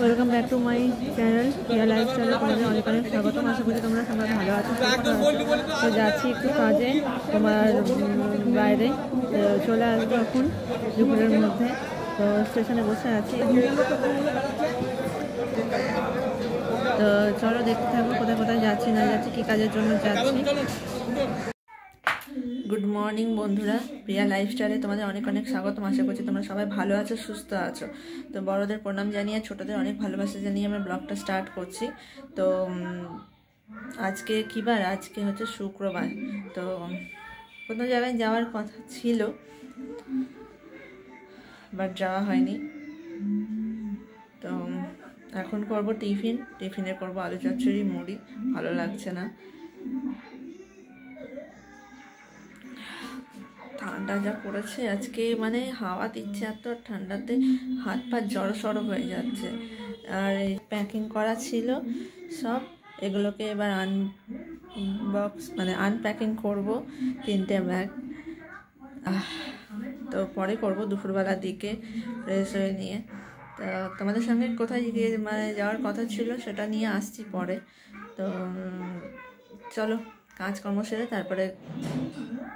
Welcome back to my channel Riya লাইফস্টাইলে তোমাদের অনেক অনেক স্বাগতম। আশা করি তোমরা সবাই ভালো আছো তো যাচ্ছি একটু কাজে, তোমার বাইরে। চলে আসব এখন দুপুরের মধ্যে। তো স্টেশনে বসে আছি। তো চলো দেখতে থাকব কোথায় কোথায় যাচ্ছি, না যাচ্ছি, কী কাজের জন্য যাচ্ছি। মর্নিং বন্ধুরা, প্রিয়া লাইফস্টাইলে তোমাদের অনেক অনেক স্বাগতম। আশা করছি তোমরা সবাই ভালো আছো, সুস্থ আছো। তো বড়দের প্রণাম জানিয়ে, ছোটদের অনেক ভালোবাসা জানিয়ে আমরা ব্লগটা স্টার্ট করছি। তো আজকে কী বার? আজকে হচ্ছে শুক্রবার। তো কোনো জায়গায় যাওয়ার কথা ছিল বাট যাওয়া হয়নি। তো, এখন করব টিফিন। টিফিনে করব আলু চচ্চড়ি, মুড়ি। ভালো লাগছে না। ঠান্ডা যা পড়েছে আজকে মানে হাওয়া দিচ্ছে এত ঠান্ডাতে হাত পা জড়ো সড়ো হয়ে যাচ্ছে। আর এই প্যাকিং করা ছিল সব, এগুলোকে এবার আন বক্স মানে আনপ্যাকিং করব তিনটে ব্যাগ তো পরে করব দুপুরবেলার দিকে ফ্রেশ হয়ে নিয়ে। তো তোমাদের সঙ্গে কোথায় গিয়ে মানে যাওয়ার কথা ছিল সেটা নিয়ে আসছি পরে। তো চলো, কাজকর্ম সেরে তারপরে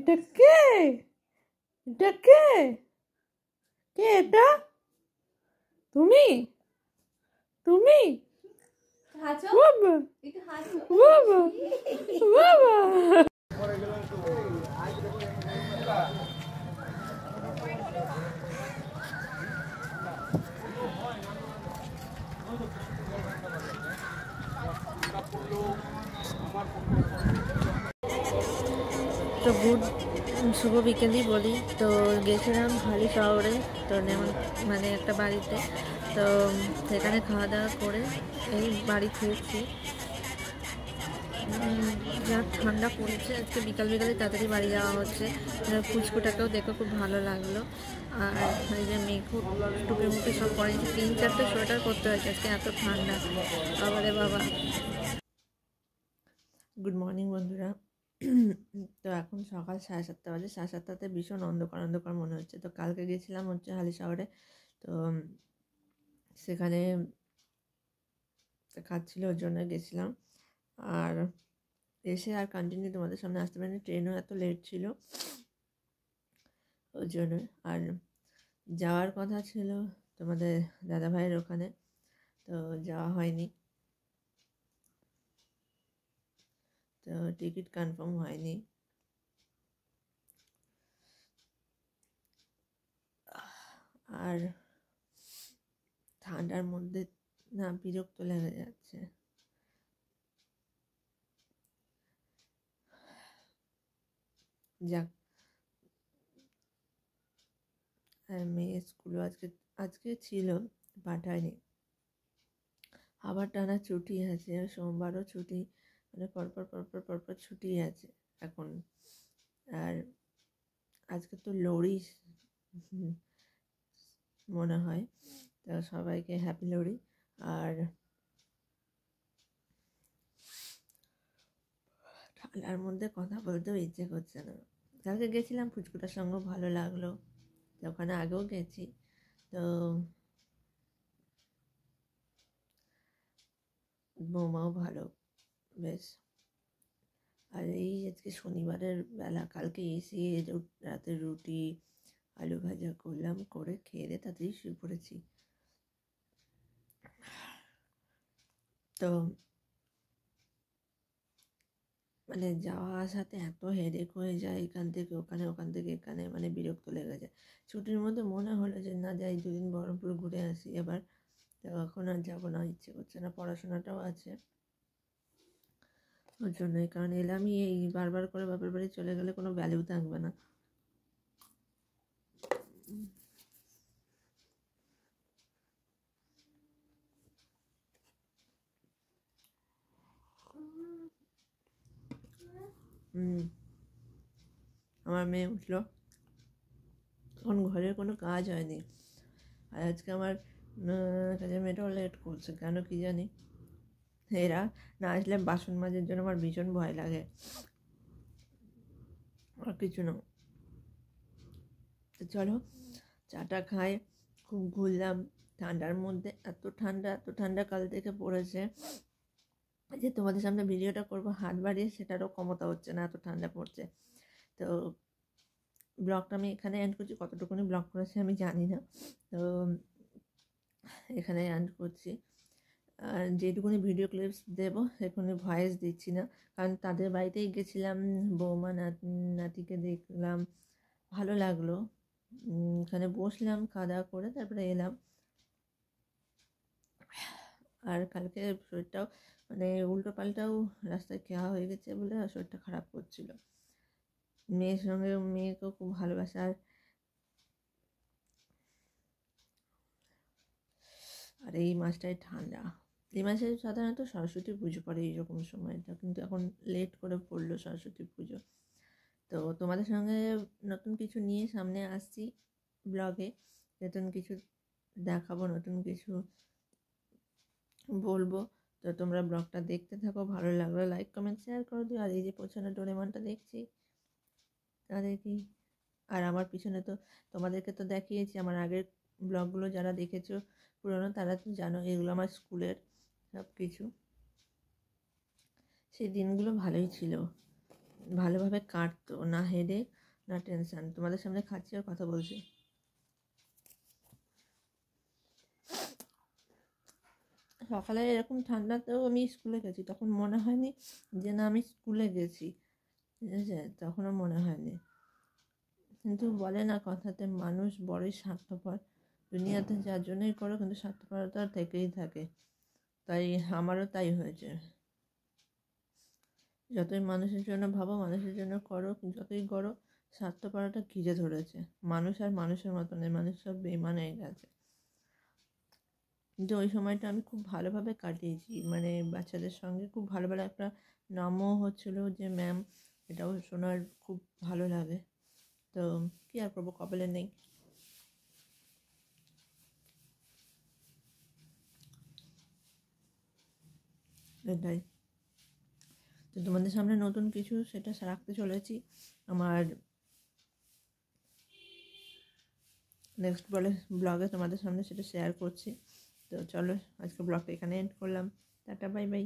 এটা কে? এটা কে? কে এটা? তুমি? তুমি? বাবা। বাবা। বাবা। গুড শুভ বিকেলই বলি। তো গেছিলাম হালি শহরে তো মানে একটা বাড়িতে। তো সেখানে খাওয়া দাওয়া করে এই বাড়ি ফিরছি। যা ঠান্ডা পড়েছে, আজকে বিকাল বিকালে তাড়াতাড়ি বাড়ি যাওয়া হচ্ছে। ফুচকুটাকেও দেখে খুব ভালো লাগল। আর এই যে মেঘু টুপি মুখে সব পরেছি তিন চারটে সোয়েটার করতে হয়েছে, আজকে এত ঠান্ডা। বাবারে বাবা। গুড মর্নিং বন্ধুরা। তো এখন সকাল সাড়ে সাতটা বাজে। সাড়ে সাতটাতে ভীষণ অন্ধকার অন্ধকার মনে হচ্ছে। তো কালকে গেছিলাম হচ্ছে হালি শহরে। তো সেখানে কাজ ছিল ওর জন্য গেছিলাম। আর এসে আর কন্টিনিউ তোমাদের সামনে আসতে পারিনি। ট্রেনও এত লেট ছিল। ওই জন্য। আর যাওয়ার কথা ছিল তোমাদের দাদা ভাইয়ের ওখানে। তো যাওয়া হয়নি। টিকিট কনফার্ম হয়নি। আর ঠান্ডার মধ্যে না বিরক্ত লেগে যাচ্ছে। যাক। আর মেয়ে স্কুলও আজকে আজকে ছিল, পাঠায়নি। আবার টানা ছুটি আছে, সোমবারও ছুটি। মানে পরপর পরপর পরপর ছুটি আছে এখন। আর আজকে তো লোড়ি মনে হয়। তো সবাইকে হ্যাপি লোড়ি। আর ঠান্ডার মধ্যে কথা বলতেও ইচ্ছে করছে না। কালকে গেছিলাম ফুচকুটার সঙ্গে, ভালো লাগল। ওখানে আগেও গেছি। তো বৌমাও ভালো। বেশ। আর এই আজকে শনিবারের বেলা, কালকে এসে রু- রাতে রুটি, আলু ভাজা করলাম, করে খেয়ে দিয়ে তাড়াতাড়ি শুয়ে পড়েছি। তো মানে যাওয়া আসাতে এত হেডেক হয়ে যায় এখান থেকে, ওখানে, ওখান থেকে, এখানে মানে বিরক্ত লেগে যায়। ছুটির মধ্যে মনে হলো যে, না যাই, দুদিন বহরমপুর ঘুরে আসি এবার তো এখন আর যাব না, ইচ্ছে করছে না, পড়াশোনাটাও আছে। ওর জন্যই। কারণ এলামই এই বারবার করে বাপের বাড়ি চলে গেলে কোনো ভ্যালিউ থাকবে না। আমার মেয়ে উঠল। এখন ঘরের কোনো কাজ হয়নি। আর আজকে আমার কাজের মেয়েটাও লেট করছে। কেন কি জানি? এরা না আসলে বাসন মাজার জন্য আমার ভীষণ ভয় লাগে। আর কিছু না। তো চলো, চাটা খাই খুব ঘুরলাম। ঠান্ডার মধ্যে এত ঠান্ডা এত ঠান্ডা কাল থেকে পড়েছে যে তোমাদের সামনে ভিডিওটা করব, হাত বাড়িয়ে সেটারও ক্ষমতা হচ্ছে না, এত ঠান্ডা পড়ছে। তো ব্লগটা আমি এখানে এন্ড করছি, কতটুকুনি ব্লগ করেছি আমি জানি না। তো এখানে এন্ড করছি। যেটুকুনি ভিডিও ক্লিপস দেবো, সেটুকুনি ভয়েস দিচ্ছি না। কারণ তাদের বাড়িতেই গেছিলাম, বৌমা নাত- নাতিকে দেখলাম, ভালো লাগল। ওখানে বসলাম খাওয়া দাওয়া করে তারপরে এলাম। আর কালকে শরীরটাও মানে উল্টো পাল্টাও রাস্তায় খাওয়া হয়ে গেছে বলে শরীরটা খারাপ করছিল। মেয়ের সঙ্গে, মেয়েকেও খুব ভালোবাসে। আর আর এই মাছটাই ঠান্ডা। এই মাসে সাধারণত সরস্বতী পুজো পড়ে এইরকম সময়টা। কিন্তু এখন লেট করে পড়ল সরস্বতী পুজো। তো তোমাদের সঙ্গে নতুন কিছু নিয়ে সামনে আসছি ব্লগে নতুন কিছু দেখাবো, নতুন কিছু বলব। তো তোমরা ব্লগটা দেখতে থাকো, ভালো লাগলে লাইক কমেন্ট শেয়ার করে দিও। আর এই যে পেছনে ডোরেমনটা দেখছি তাদের আর আমার পিছনে তো তোমাদেরকে তো দেখিয়েছি, আমার আগের ব্লগগুলো যারা দেখেছ পুরোনো, তারা তো জানো এগুলো আমার স্কুলের সব কিছু সেই দিনগুলো ভালোই ছিল। ভালোভাবে কাটতো, না হেডে না টেনশন। তোমাদের সামনে খাচ্ছি আর কথা বলছি। সকালে এরকম ঠান্ডাতেও আমি স্কুলে গেছি, তখন মনে হয়নি যে না আমি স্কুলে গেছি। ঠিক আছে তখনও মনে হয়নি। কিন্তু বলে না কথাতে, মানুষ বড়ই স্বার্থপর। দুনিয়াতে যার জন্যই করো, কিন্তু স্বার্থপরতা থেকেই থাকে। তাই আমারও তাই হয়েছে। যতই মানুষের জন্য ভাবো, মানুষের জন্য করো, যতই করো স্বার্থপরতা ঘিরে ধরেছে। মানুষ আর মানুষের মতো নেই মানুষ সব বেমান হয়ে গেছে। কিন্তু ওই সময়টা আমি খুব ভালোভাবে কাটিয়েছি। মানে বাচ্চাদের সঙ্গে খুব ভালো ভালো একটা নামও হচ্ছিল যে, ম্যাম, এটাও শোনার খুব ভালো লাগে। তো কী আর করব, কপালে নেই। এটাই তো তোমাদের সামনে নতুন কিছু সেটা রাখতে চলেছি। আমার নেক্সট বলে ব্লগে তোমাদের সামনে সেটা শেয়ার করছি। তো চলো, আজকে ব্লগটা এখানে এন্ড করলাম। Tata bye bye